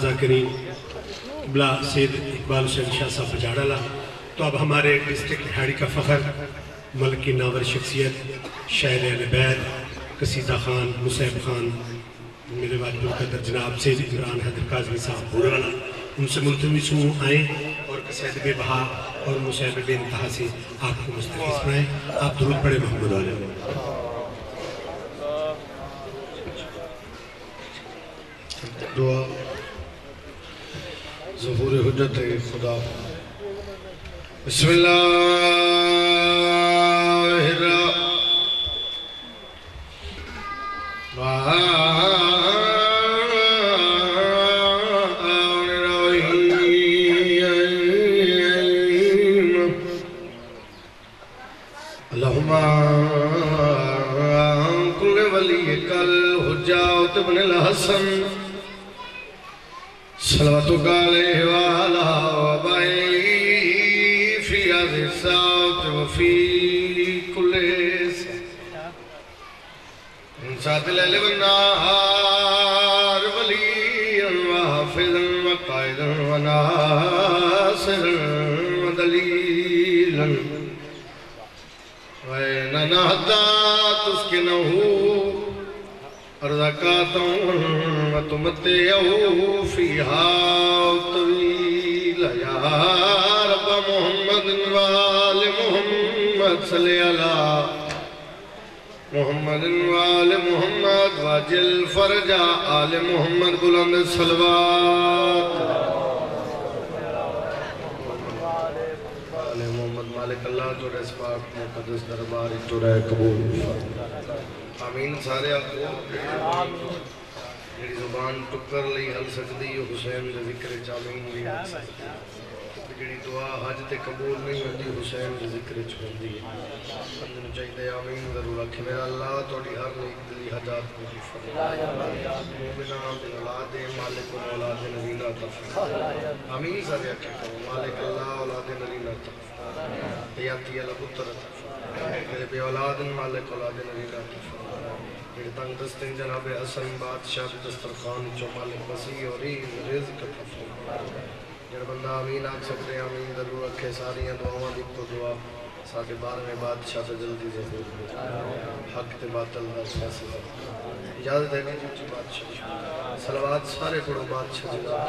ذاکرین بلا سید اقبال حسین شاہ صاحب بجاڑالا تو اب ہمارے ڈسٹرکٹ ہیڑی کا فخر ملک کی ناور شخصیت، شاعر اہل بیت، قصیدہ خان مصیب خان۔ میرے واجب القدر جناب سید عمران حیدر کاظمی صاحب بوڑالا ان سے ملتمس ہوں آئیں اور قصید بے بہا اور مصیب بے انتہا سے آپ کو مستقیس بنائیں آپ درود پڑے محمد علیہ دعا۔ ظہور حجت خدا۔ بسم اللہ الرحمن اللہم صلواتك عليه وعلى وبعي في هذه الساعة وفي كل ساعة من ساعة الليل والنهار وليا وحافظا وقائدا وناصرا ودليلا وإننا حتى تسكنه أرزقات وتمتعه فيها طويلا يا رب محمد وآل محمد صل على محمد وآل محمد واجل فرج آل محمد بلند صلوات آل محمد مالک اللہ تو رس پاک مقدس دربار تو رہ قبول فرمائے آمین سارے آپ کو۔ جڑی زبان ٹکر لئی حل سکتی ہے حسین دے ذکر چامین بھی حل سکتی ہے جڑی دعا حج تے قبول نہیں ہوتی حسین دے ذکر چھوندی ہے۔ بندن چاہیے آمین ضرور رکھے میرا اللہ توڑی ہر نیک دلی حجات کو بھی فرمائے۔ مومنہ دل اولاد مالک و اولاد نبینا تفر آمین سارے اکھے کرو مالک اللہ، اولاد نبینا تفر حیاتی اللہ پتر تفر میرے بے اولاد، مالک اولاد نبینا تفر تنگ دستن جناب حسن بادشاہ دسترخوان جو مالک وسیع اور رزق تفر جڑ بندہ آمین آگ سکتے آمین ضرور رکھے ساری دعاواں دی تو دعا۔ ساڑھے بارہ میں بادشاہ سے جلدی۔ ضرور حق تے باطل دا فیصلہ۔ اجازت ہے کہ جی بادشاہ صلوات سارے پڑھو بادشاہ جگہ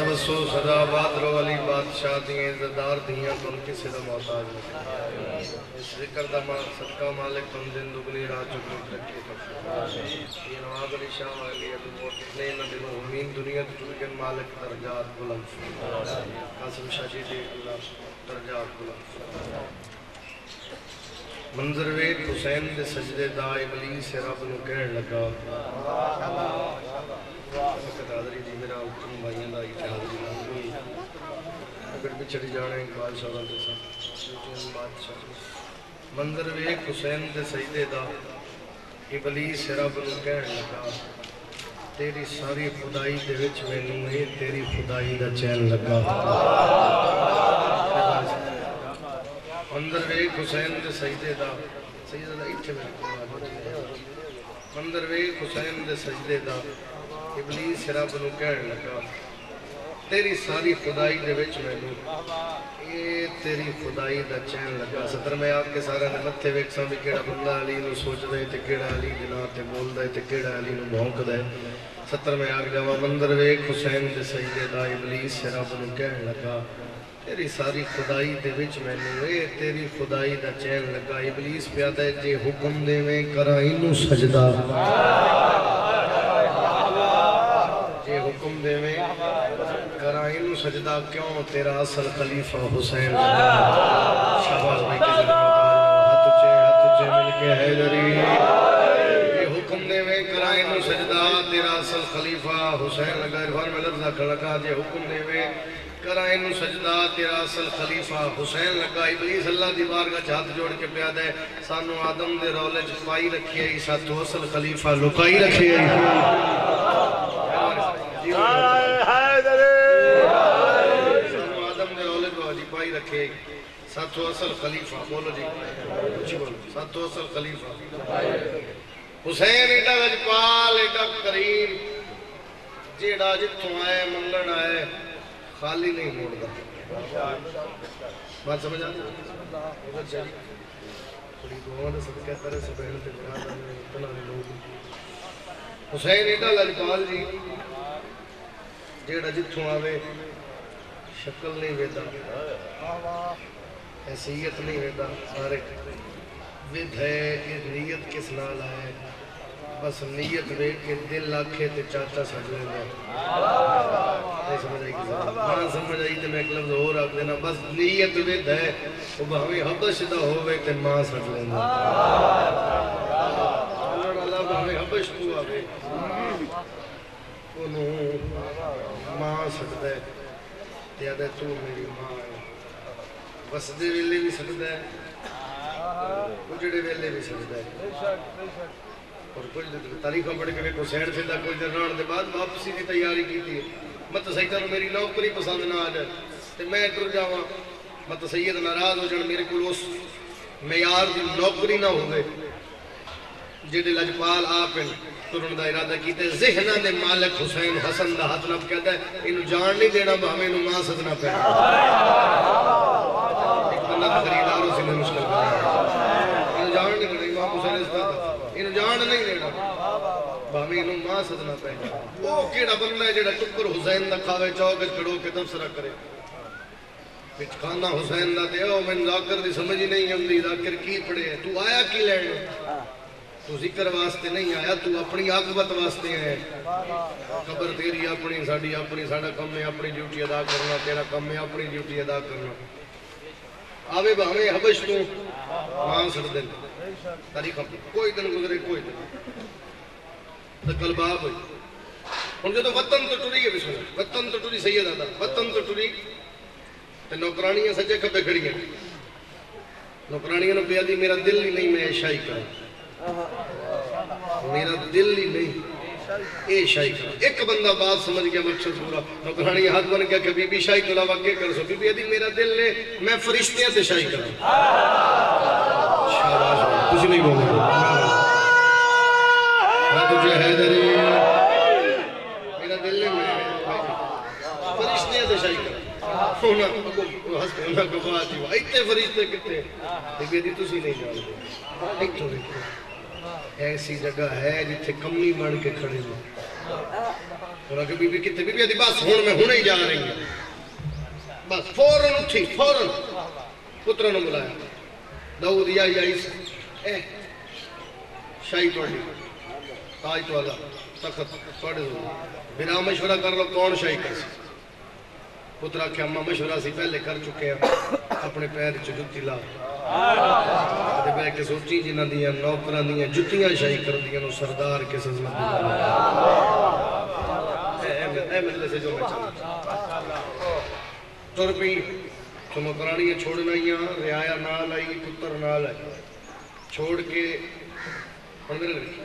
بسو صدا آباد رو علی بادشاہ دیئے عزدار دیئے کن کسی دا محتاج نہیں اس ذکر دا مال صدقہ مالک تم دن دگنی رات چکن ترکی تفر یہ نواب علی شاہ والی ابو موت نہ دنوں امین دنیا تجوگن مالک درجات بلند قاسم شاہ جی دے اللہ درجات بلند منظر وید حسین دے سجدے دا ابلیس رب نو کہن لگا۔ فقط حاضری جی میرا حکم بھائیاں دا ہی حاضری نہ ہوئی۔ اگر پچھڑ جانے اقبال شاہ دے ساتھ۔ بادشاہ۔ منظر ویک حسین دے سجدے دا ابلیس رب نو کہن لگا۔ تیری ساری خدائی دے وچ مینوں اے، تیری خدائی دا چین لگا۔ منظر ویک حسین دے سجدے دا سجدے دا ایتھے میں منظر ویک حسین دے سجدے دا ابلیس رب نو کہن لگا تیری ساری خدائی دے وچ مینوں اے تیری خدائی دا چین لگا صدر میں آپ کے سارے نے متھے ویکساں بھی کیڑا بندہ علی نو سوچ دے تے کیڑا علی دے نام تے بول دے تے کیڑا علی نو بھونک دے ستر میں آگ جاوا مندر ویک حسین دے سجدے دا ابلیس رب نو کہن لگا تیری ساری خدائی دے وچ مینوں اے تیری خدائی دا چین لگا ابلیس پیادا ہے جے حکم دے میں کراں اینو سجدہ جے حکم دے میں کراں اینو سجدہ کیوں تیرا اصل خلیفہ حسین شہباز بھائی کے ذریعے ہاتھ اچھے ہاتھ اچھے مل کے حیدری یہ حکم دے کراں اینو سجدہ تیرا اصل خلیفہ حسین لگا عرفان میں لفظہ کھڑکا جے حکم دے نو سجدہ تیرا اصل خلیفہ حسین لگا۔ ابلیس اللہ دی بارگاہ چ ہاتھ جوڑ کے پیا دے۔ سانو آدم دے رولے رکھی ہے ساتو اصل خلیفہ لکائی رکھی ہے سانو آدم دے رولے ہے ساتو اصل خلیفہ بولو جی۔ ساتو اصل خلیفہ۔ حسین ایڈا لجپال ایڈا کریم جیڑا جتوں آئے منگن آئے۔ خالی نہیں موڑتا بات سمجھ آتی ادھر چلی بڑی دعا دے صدقہ کرے سے بہن تے برادر نے اتنا نے لوگ حسین ایڈا لجپال جی جیڑا جتوں آوے، شکل نہیں ویدا حیثیت نہیں ویدا سارے۔ ود ہے کہ نیت کس نال آئے؟ بس نیت ویٹ کے دل آکھے تے چاچا سج لیں گے سمجھ آئی ہاں سمجھ آئی تے میں ایک لفظ اور آکھ دینا، بس نیت ود ہے وہ بہویں حبش دا ہوئے تے ماں سج لیں گے اللہ اللہ بہویں حبش تو آوے۔ انہوں ماں سجدہ ہے تے آدھے تو میری ماں ہے۔ وسدے ویلے بھی سجدہ ہے اجڑے ویلے بھی سجدہ ہے اور کچھ تاریخوں پڑھ کے کو سیڑ سے دا کچھ دن رہن دے بعد واپسی کی تیاری کی تھی مت سیدہ نو میری نوکری پسند نہ آ جائے تے میں ٹر جاواں۔ مت سید ناراض ہو جان میرے کو اس معیار دی نوکری نہ ہوے جڑے لجپال آپ ترن دا ارادہ کیتے ذہناں دے مالک حسین حسن دا ہاتھ نب کہتا ہے اینو جان نہیں دینا ہمیں اینو ماں سدنا ایک بندہ خریداروں سے میں مشکل کر اینو جان نہیں دینا امام حسین اس دا اینو جان نہیں دینا بھاویں اینو ماں سدنا پے او کیڑا بندہ ہے جڑا ٹکر حسین دا کھاوے چوک وچ کھڑو کے تبصرہ کرے وچ کھانا حسین دا تے او میں ذاکر دی سمجھ ہی نہیں آندی ذاکر کی پڑھے ہے تو آیا کی لین تو ذکر واسطے نہیں آیا تو اپنی عاقبت واسطے ہے خبر تیری اپنی ساڈی اپنی ساڈا کم ہے اپنی ڈیوٹی ادا کرنا تیرا کم ہے اپنی ڈیوٹی ادا کرنا آوے بھاویں حبش تو ماں سڑ دن تاریخ کوئی دن گزرے کوئی دن تو کل باب ہوئی ان جو تو وطن تو ٹری ہے بسم اللہ وطن تو ٹری سید آدھا وطن تو ٹری تو نوکرانیاں سجے کھپے کھڑی ہیں نوکرانیاں نے پیا دی میرا دل ہی نہیں میں ایشائی کروں میرا دل ہی نہیں اے شاہی کرو ایک بندہ بات سمجھ گیا مقصد پورا نوکرانی ہاتھ بن گیا کہ بی بی شاہی تو علاوہ کیا کر سو بی بی ادھی میرا دل لے میں فرشتے سے شاہی کروں شاباش کچھ نہیں بولے ہونا ہس فرشتے کتے بی بی تسی نہیں جانتے۔ ایتھوں ایسی جگہ ہے جتھے کمی بن کے کھڑے ہو انہوں کہ بی بی کتے، بی بی ادھی بس ہون میں ہونے ہی جا رہی ہیں۔ بس فوراں اٹھی فوراں پتروں نے بلایا۔ داؤد، یا یا، اس۔ اے، شاہی توڑی تاج تو اللہ تخت توڑے ہو بنا مشورہ کر لو، کون شاہی کر سی پترا کہ اماں مشورہ سی پہلے کر چکے ہیں۔ اپنے پیر چ جتی لا۔ تے بہ کے سوچی جنہاں دیاں نوکراں دیاں جتیاں شاہی کر دیاں نو سردار کے سزمت اے اے اے سے جو میں چاہتا تر پی تو نوکرانیاں چھوڑنا ہی رعایا نال آئی، پتر نال آئی۔ چھوڑ کے ہن میرے لکھی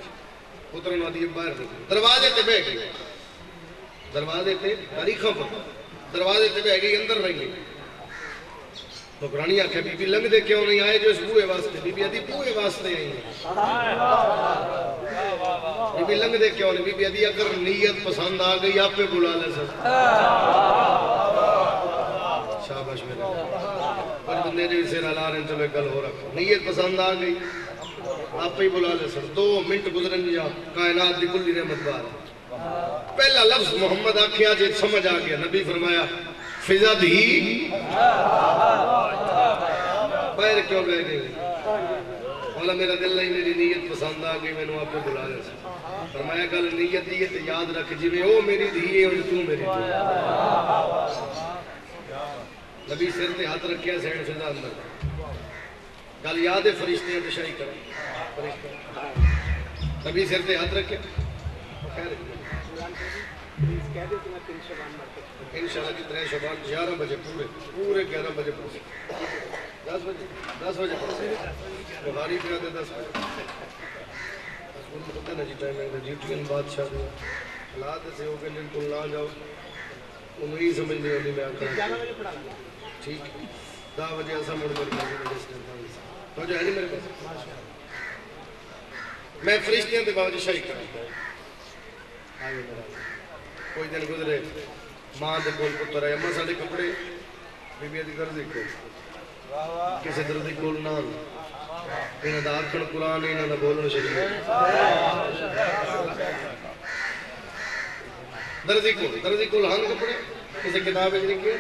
پتر نو دی باہر نکلی۔ دروازے تے بیٹھ گئی دروازے تے تاریخاں پر دروازے تے بیٹھ گئی اندر رہ گئی نوکرانی آکھے بی بی لنگ دے کیوں نہیں آئے جو اس بوئے واسطے بی بی ادھی بوئے واسطے آئی ہیں۔ بی بی لنگ دے کیوں نہیں؟ بی بی ادھی اگر نیت پسند آ گئی، آپ پہ بلا لے سر شاباش میرے۔ کچھ بندے جو اسے نالا رہے ہیں، چلو ایک گل ہو رکھو نیت پسند آ گئی، آپ پہ بلا لے سر دو منٹ گزرن جا کائنات دی کلی رحمت بار۔ ہے پہلا لفظ محمد آکھیا جے سمجھ آ گیا نبی فرمایا، فضا دی۔ پیر کیوں بہ گئی مولا، میرا دل نہیں، میری نیت پسند آ گئی میں نے آپ کو بلا لے سر فرمایا، گل نیت دی ہے تے یاد رکھ جی میں او میری دھی ہے اور تو میری دھی۔ نبی سر تے ہاتھ رکھیا سین فضا اندر۔ گل یاد ہے فرشتے تے شاہی کر فرشتے نبی سر تے ہاتھ رکھیا خیر۔ انشاءاللہ جتنے شبان گیارہ بجے پورے پورے گیارہ بجے پہنچے۔ دس بجے دس بجے بخاری پہ آتے دس بجے۔ ان پتہ نا جی ٹائمنگ ڈیوٹی بادشاہ حالات ایسے ہو کے بالکل نہ جاؤ۔ انہوں ہی سمجھ نہیں ہوتی میں ٹھیک۔ دہ بجے ایسا مڑ مڑ تو جو ہے نہیں میرے پاس؟ میں فرشتیاں دے باوجود شاہی کرتا آئیے میرا کوئی دن گزرے ماں دے کول پتر ہے اماں ساڈے کپڑے بی بی دی دردی کو کسے دردی کول نہ انہاں دا آکھن قرآن انہاں دا بولن شریف دردی کول دردی کول ہن کپڑے کسے کتاب وچ لکھے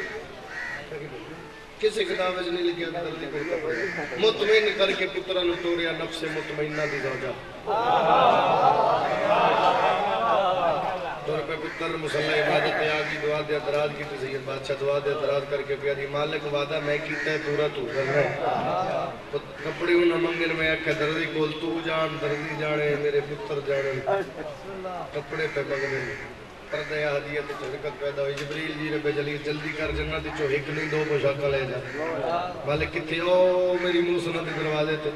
کسے کتاب وچ نہیں لکھیا دردی کول کپڑے مطمئن کر کے پتراں نو توڑیا نفس مطمئنہ دی زوجہ دور پہ پتر مسلح عبادت آگی دعا دے دراز کی تو سید بادشاہ دعا دے دراز کر کے پیادی مالک وعدہ میں کیتا ہے، پورا تو کرنا ہے۔ کپڑی انہاں منگن میں آکھا دردی کول تو جان دردی جانے، میرے پتر جانے۔ کپڑے پہ منگنے۔ پردے حدیت چرکت پیدا ہوئی جبریل جی رب جلیل جلدی کر جنت چو ایک نہیں دو پوشاکا لے جا مالک کتے او میری موسنہ سنت دروازے تے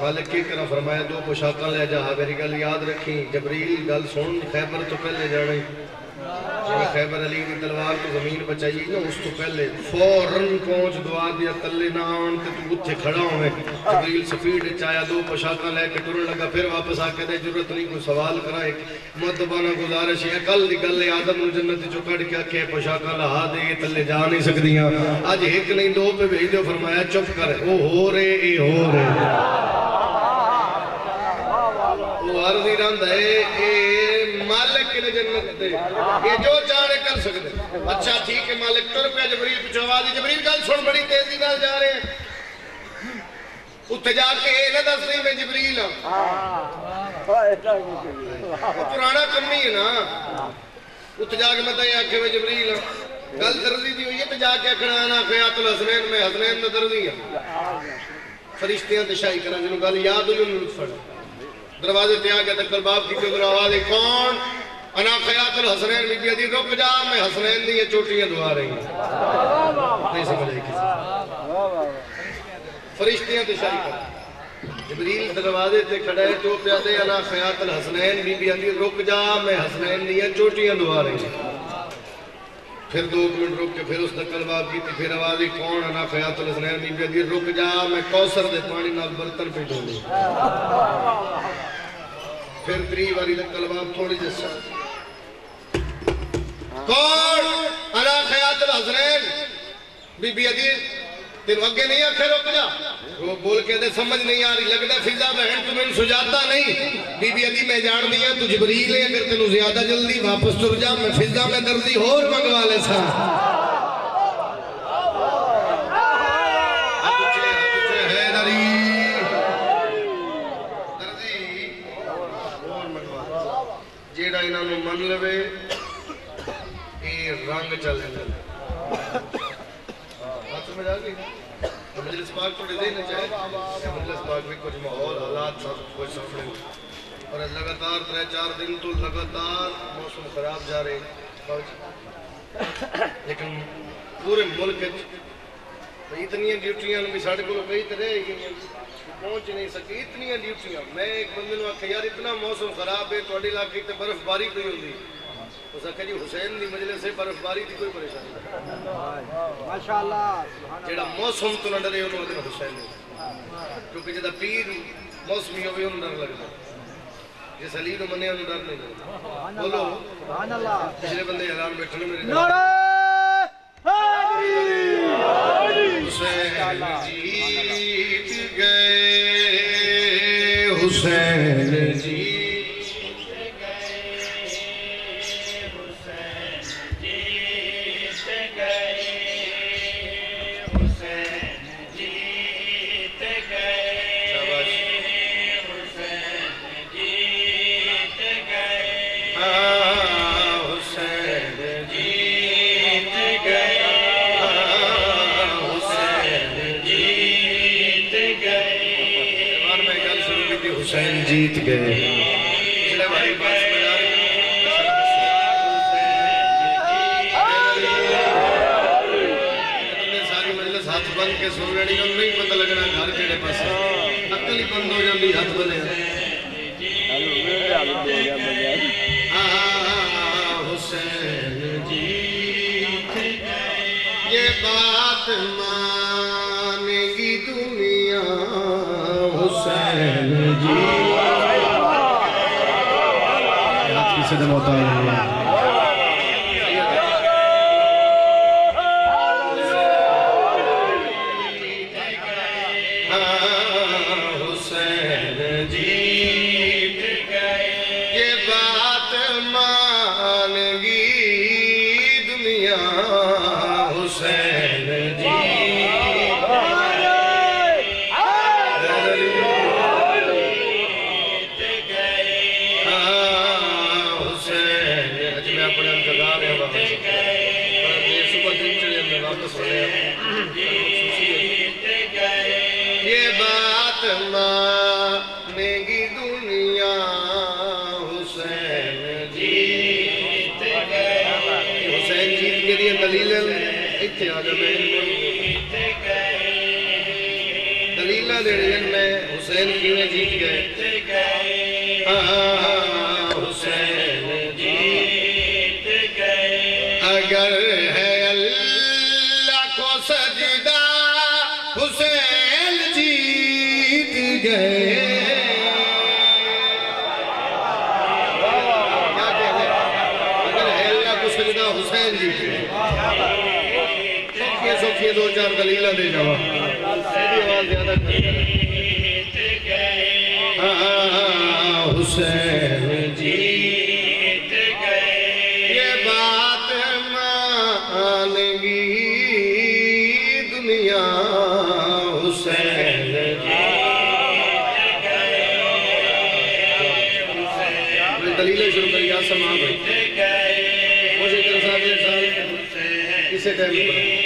مالک کی کرا فرمایا دو پوشاکا لے جا میری گل یاد رکھی جبریل گل سن خیبر تو پہلے جانے جب خیبر علی کی تلوار تو زمین بچائی نا، اس تو پہلے فوراً پہنچ دعا دیا، تلے نہ آن تے تو اتھے کھڑا ہوئے۔ جبریل سفید چایا، دو پوشاکا لے کے ٹرن لگا، پھر واپس آ کے دے ضرورت نہیں، کوئی سوال کرا ایک مدبانہ گزارش ہے، کل دی گل آدم نو جنت چو کڑ کے کہ پوشاکا لہا دے، تلے جا نہیں سکدیاں۔ اج ایک نہیں، دو پہ بھیج دو، فرمایا، چپ کر۔ او ہو رہے، اے ہو رہے۔ وہ عرضی رند ہے، اے جنت دے یہ جو چاہے کر سکتے اچھا ٹھیک ہے، مالک، تر پہ جبریل پچھو آوازی جبریل، گل سن، بڑی تیزی نال جا رہے ہیں۔ اتھے جا کے اے نہ دس نہیں میں جبریل ہوں وہ پرانا کمی ہے نا۔ اتھے جا کے میں تائی آکھے میں جبریل ہوں گل دردی دی ہوئی ہے تو جا کے اکھنا آنا خیات الحسنین، میں حسنین میں دردی ہے فرشتیاں تشائی کرنا جنہوں گل یاد ہوئی انہوں لطفڑ دروازے تے آ گیا تکل باپ کی کیوں آواز ہے؟ کون؟ انا خیات الحسنین بی بی دی رک جا، میں حسنین دی یہ چوٹیاں دعا رہی ہیں۔ نہیں سمجھ آئی کسی فرشتیاں تشائی کرنا جبریل دروازے تے کھڑا ہے، تو پیا دے، انا خیات الحسنین بی بی دی رک جا، میں حسنین دی یہ چوٹیاں دعا رہی ہیں۔ پھر دو منٹ رک کے پھر اس نے کلباب کی تھی پھر آوازی کون انا خیات الحسنین بی بی دی رک جا، میں کوسر دے پانی نال برتن پہ ڈھونی پھر تری واری دے کلباب تھوڑی جی جسا کون انا خیات الحسنین بی بی دی تین اگے نہیں آکھے رک جا وہ بول کے دے سمجھ نہیں آ رہی لگتا فضا بہن تمہیں سجاتا نہیں بی بی علی میں جان دیا تو جبریل ہے اگر تینوں زیادہ جلدی واپس تر جا میں فضا میں دردی اور منگوا لے سا جیڑا انہاں نو من لوے رنگ چلے بات سمجھ آ گئی مجلس پاک تھوڑے دینے چاہے مجلس پاک میں کچھ ماحول، حالات سب کچھ سفرے اور لگاتار ترے چار دن تو لگاتار موسم خراب جا رہے لیکن پورے ملک اتنی ڈیوٹیاں بھی ساڑھے کو کئی طرح گئی پہنچ نہیں سکی۔ اتنی ڈیوٹیاں۔ میں ایک بندے نے آخیا یار اتنا موسم خراب ہے تھوڑی علاقے برف باری پہ ہوتی اس جی حسین دی مجلس سے برف باری کی کوئی پریشانی ماشاءاللہ موسم تو نہ ڈرے انہوں نے حسین کیونکہ جدا پیر موسمی ہوئے انہوں ڈر لگتا۔ جس علی نو انہوں ڈر نہیں لگتا۔ بولو۔ سبحان اللہ۔ پچھلے بندے حیران بیٹھنے میرے جان نعرہ حیدری حسین جیت گئے حسین جیت جیت گئے۔ ساری مجلس کے لگنا گھر پاس بند ہو جاتی بنے۔ ہاں، ہاں، ہاں، حسین بات مانے گی دنیا، حسین جی de motor. Thank you. دو چار دلیلہ دے جاوا ایدی حسین جیت گئے یہ بات دنیا حسین جیت گئے دلیلہ شروع کر سمان بھائی مجھے سال اسے ٹائم پر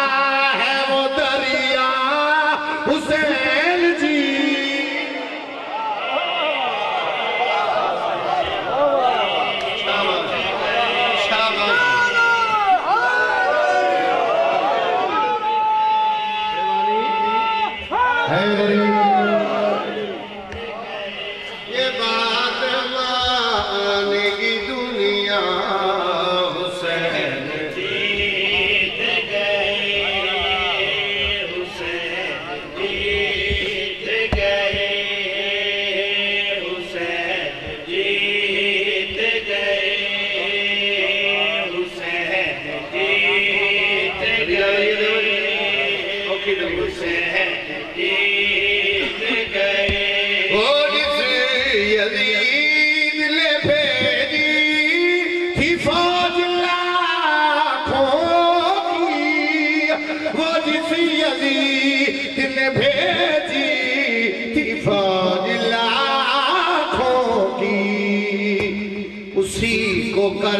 کو کر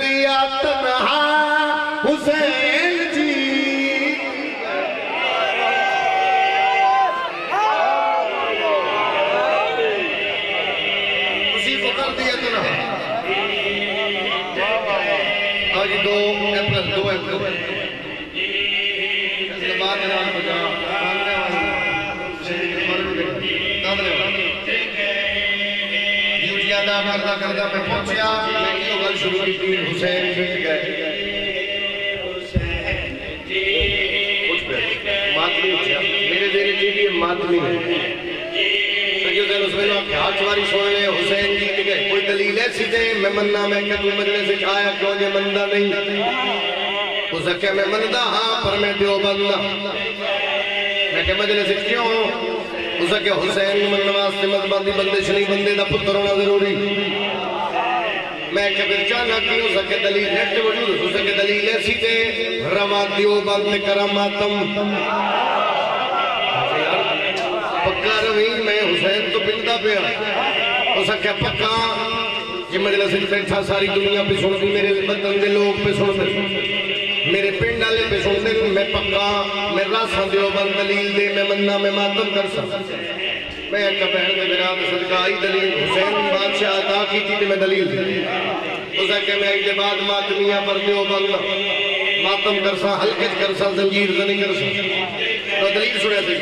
دیا تنہا۔ حسین جی۔ اسی کو کر دیا تنہا۔ آج دو اپریل دو اپریل۔ کردہ کردہ میں پہنچیا۔ شروع کی تھی حسین پھٹ گئے کچھ میرے دیر جی بھی ماتمی ہے۔ سجو دین اس میں ہاتھ واری سن لے حسین جیت گئے کوئی دلیل ایسی دے میں مننا، میں کہ جی تو مجلے سے کیوں جے مندہ نہیں؟ اس کہ میں مندہ ہاں پر میں دیو بندہ میں کہ مجلے سے کیوں اس کہ حسین من واسطے مذبندی بندش نہیں، بندے دا پتر ہونا ضروری۔ میں کہ پھر چاہنا کی اس کہ دلیل نیٹ وجود اس کہ دلیل ایسی دے روا دیو بند کراماتم پکا روی میں حسین تو پندہ پیا۔ اس کہ پکا۔ یہ مجلس سے بیٹھا، ساری دنیا پہ سن دی میرے بدن دے لوگ پہ سن دی میرے پنڈ والے پہ سن دے، میں پکا۔ میں راسا دیو بند دلیل دے، میں مننا میں ماتم کر سکتا میں ایک بہن میں میرا صدقہ آئی دلیل، حسین بادشاہ عطا کی تھی میں دلیل تھی اسے کہ میں ایک بعد ماتمیاں پر دیو بند، ماتم کرسا حلقت کر زنجیر زنی کرسا تو دلیل سنے تھے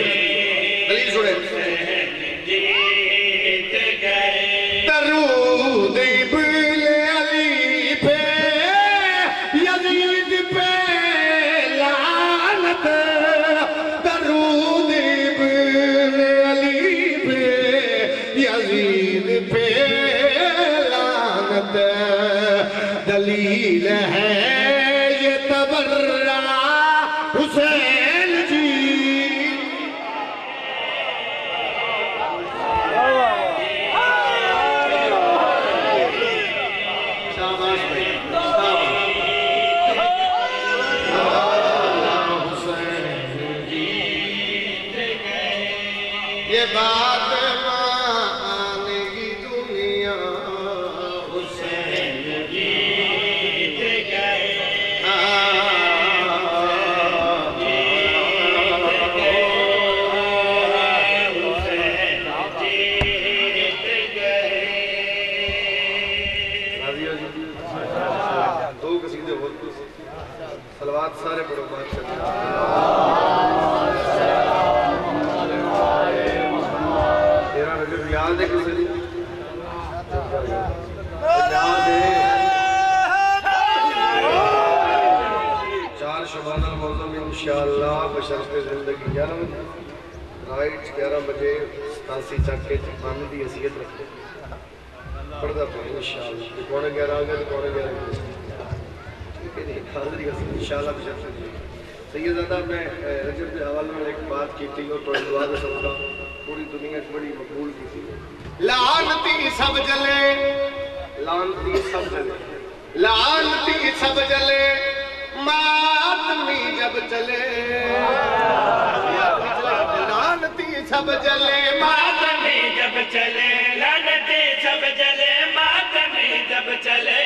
دلیل سنے حاضری حسن انشاءاللہ بشرف زندگی سیدہ میں رجب کے حوالے میں ایک بات کی تھی اور تو دعا دے سکتا پوری دنیا کی بڑی مقبول کی تھی۔ لعنتی سب جلے۔ لعنتی سب جلے۔ لعنتی سب جلے۔ ماتمی جب چلے۔ لعنتی سب جلے۔ ماتمی جب چلے۔ لعنتی سب جلے۔ ماتمی جب چلے۔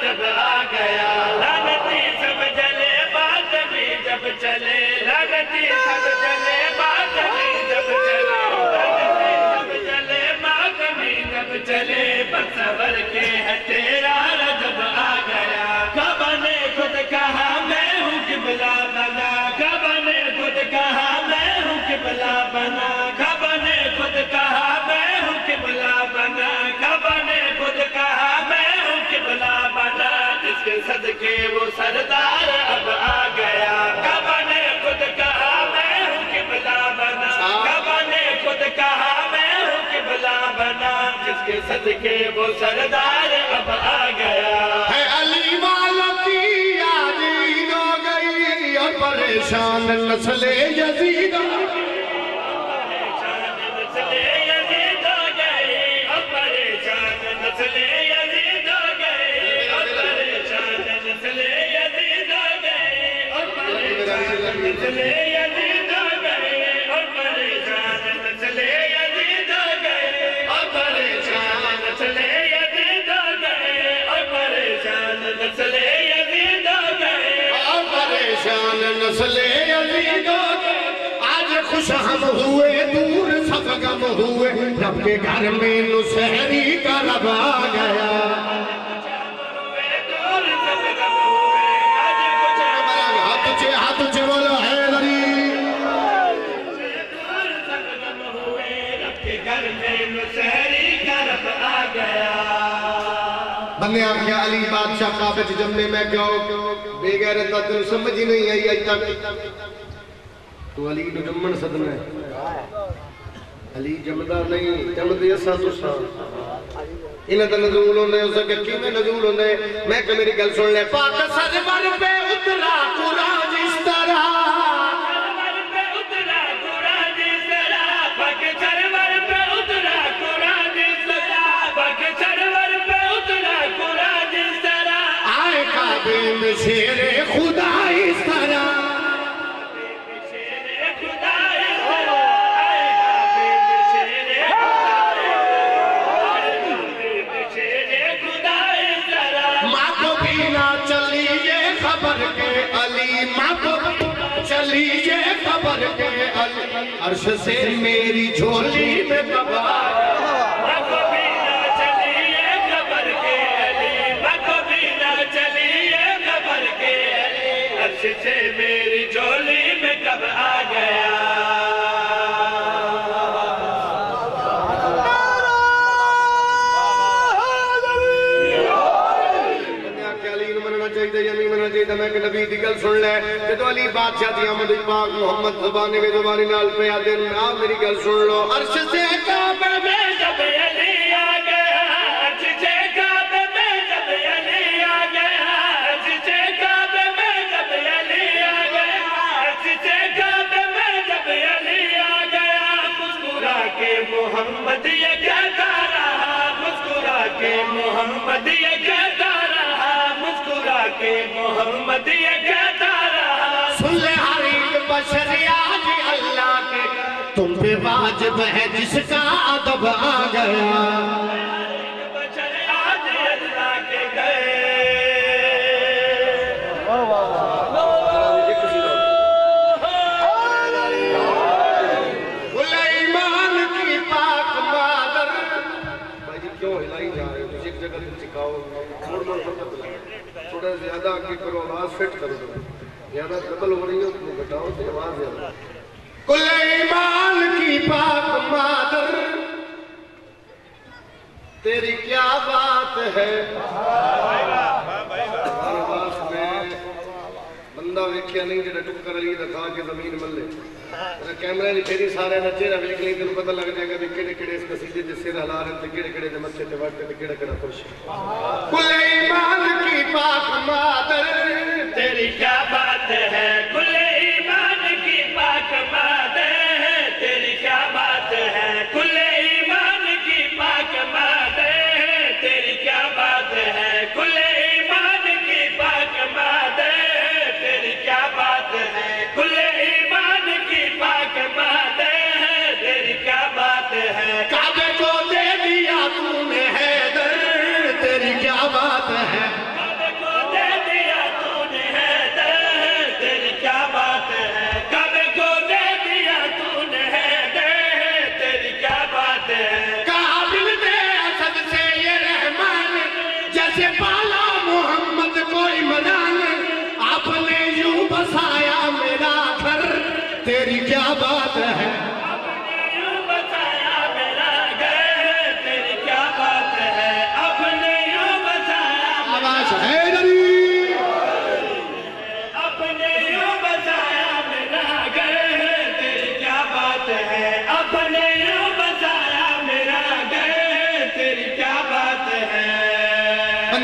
جب چلے خود ڀلا بنا. خود ڀلا بنا. سد کي ادارب آ خود بنا. خود کہا میں ہوں قبلہ بنا جس کے صدقے وہ سردار اب آ گیا۔ ہے علی والا کی یاد عید ہو گئی۔ اور پریشان نسل یزید پریشان نسل یزید خوش ہم ہوئے دور سب غم ہوئے رب کے گھر میں نسہری کا رب بندے آپ علی بادشاہ کعبے جمنے میں کہو بے غیرت تن سمجھ ہی نہیں آئی اج تک۔ تو علی نو جمن صدمے علی جمدا نہیں جمدے اساں تو ساں انہاں دا نزول ہوندے اس کے کیویں نزول ہوندے میں کہ میری گل سن لے۔ پاک سر سرور پہ اترا قرآن اس طرح۔ خدا اس طرح ماں کو بھی نہ چلی یہ خبر کے علی۔ ماں کو بھی نہ کے علی سے میری جھولی میں کب جولی میں کب آ گیا چاہیے میں کہ نبی دی گل سن لے کہ تو علی بادشاہ دی آمد پاک محمد زبانے میں زبانی نال پہ آدن آپ میری گل سن لو عرش سے کعبے میں محمد یہ کہتا رہا، مسکرا کے محمد یہ کہتا رہا، مسکرا کے محمد یہ کہتا رہا۔ سن لے ہر ایک بشر آج اللہ کے، تم پہ واجب ہے جس کا ادب آ گیا۔ فٹ کرو زیادہ ڈبل ہو رہی ہو تم گھٹاؤ تو آواز زیادہ کل ایمان کی پاک مادر تیری کیا بات ہے ہر بات میں بندہ ویکھیا نہیں جڑا ٹکر علی دکھا کے زمین ملے تے کیمرے دی پھیری سارے دا چہرہ ویکھ لیں تینوں پتہ لگ جائے گا کہ کیڑے کیڑے اس قصیدے دے سر ہلا رہے تے کیڑے دے متھے تے وٹ تے کیڑا کیڑا کل ایمان کی پاک مادر تیری کیا بات ہے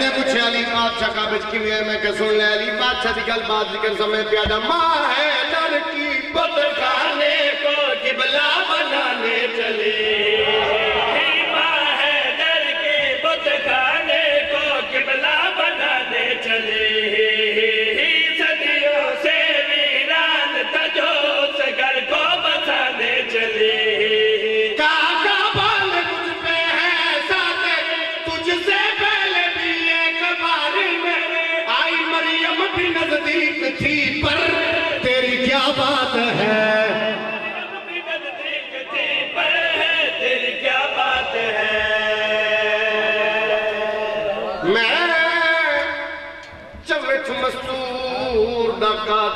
بندے پوچھے علی بادشاہ کا بچ کی میں میں کہ سن لے علی بادشاہ دی گل بات ذکر سمے پیادا ماں ہے در کی بت خانے کو قبلہ بنانے چلے۔ ماں ہے در کے بت کو قبلہ بنانے چلے۔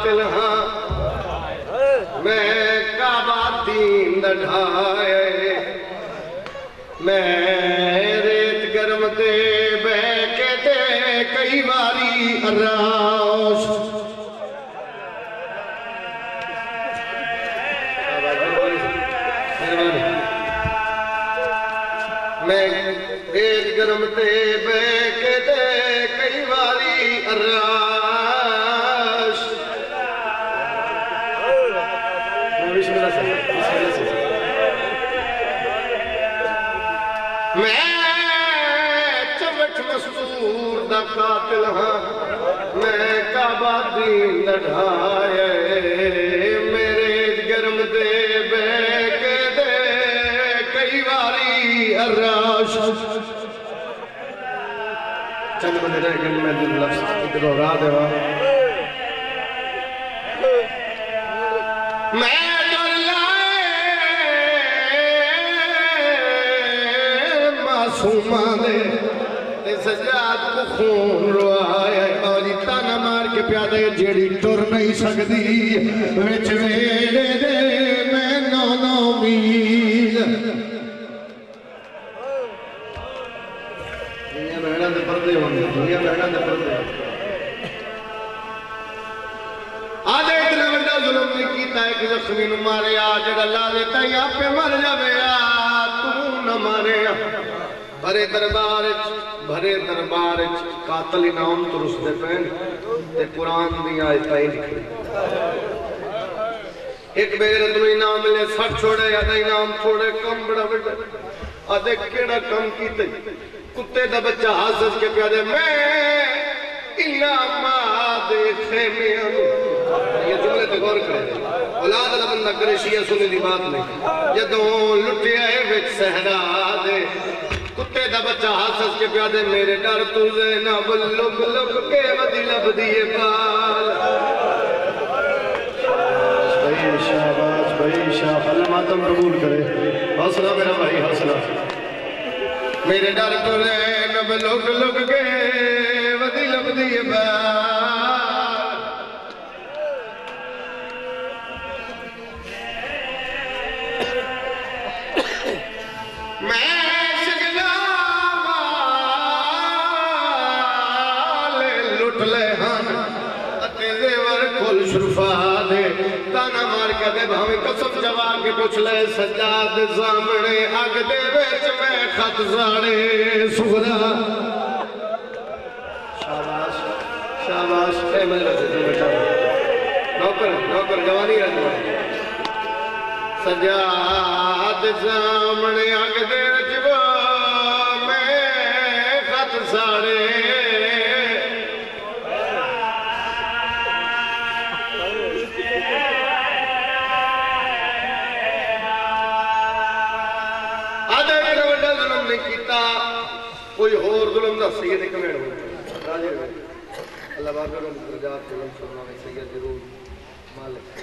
قاتل ہاں میں کعبہ دین دا ڈھائے میں ریت گرم دے بہ کے دے کئی باری میں چمٹ مستور دا قاتل ہاں۔ میں کعبہ دین لڑھائے میرے گرم دے بیک دے کئی باری اراش چند بندے رہ گئے، میں دل لفظ ادھر را دے میں کو خون اور تانا مار کے پیادے جیڑی ٹر نہیں سکتی۔ وچ ویڑے دے میں نو نو میل۔ دنیا بہنا دے پردے ہوندے دنیا بہنا دے پردے ہوندے آدھے اتنا بڑا ظلم نہیں کیتا ہے کہ زخمی نو مارے آ جڑا لا دیتا یا پہ مر جاوے آ تو نہ مارے آ بھرے دربار بھرے دربار قاتل انعام تو رسدے پین تے قرآن دی آیتاں ہی لکھی ایک بغیرت نو انعام ملے سٹ چھوڑے یا انعام تھوڑے، کم بڑا بڑا۔ آدھے کیڑا کم کیتے؟ کتے دا بچہ حاصل کے پیادے میں انعامات خیمے یہ جملے تے غور کرے اولاد اللہ بندہ کرے شیعہ سنے دی بات نہیں۔ جدوں لٹے آئے وچ سہرا کتے دا بچہ حاصل کے پیادے میرے ڈر تو زینب لگ لگ کے ودی لب دیئے پال۔ بھائی شہباز بھائی شاہ اللہ ماتم قبول کرے۔ حوصلہ میرا بھائی حوصلہ۔ میرے ڈر تو زینب لگ لگ کے ودی لب دیئے پال۔ قسم جوا کے پوچھ لے سجاد زامنے اگ دے وچ میں خط زاڑے سغرا شاباش شاباش اے مدرسے جو بیٹا نوکر نوکر جوانی رہنے سجاد سامنے اگ دے جوا اور ظلم دا سید کمین ہو راجے ہوئے اللہ بابر درجات ظلم فرماوے، سید ضرور مالک۔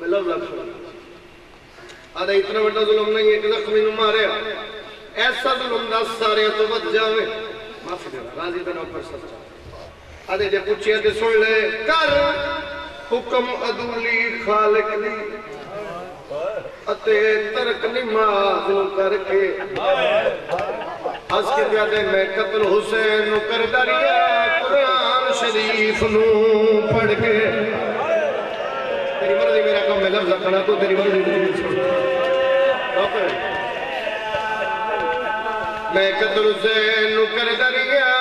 میں لو لکھ آدھا اتنا بڑا ظلم نہیں ہے کہ زخمی نو مارے۔ ایسا ظلم دا سارے تو بد جاوے۔ معافی دینا راضی بنا اوپر سچا آدھے جے پوچھئے تے سن لے۔ کر حکم عدولی خالق دی۔ اتے ترک نماز نو کر کے۔ از کے پیادے میں قتل حسین کر دریا قرآن شریف نو پڑھ کے۔ تیری مردی میرا کم میں لفظ کھڑا تو تیری مردی نہیں چھوڑ میں قتل حسین کر دریا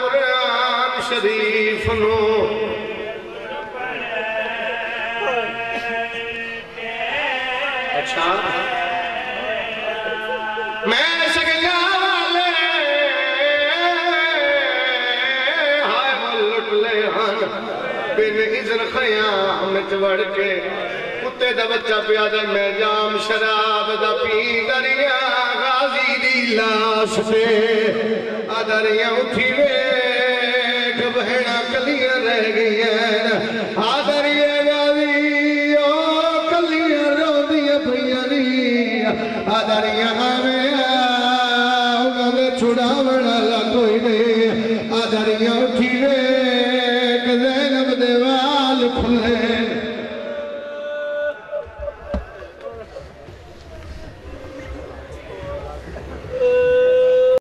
قرآن شریف نو۔ اچھا۔ دن خیام چوڑ کے۔ کتے دا بچہ پیادہ میں جام شراب دا پی دریا، غازی دی لاش پہ آدریاں اٹھی ویک بہنا کلیاں رہ گئی ہیں آدریاں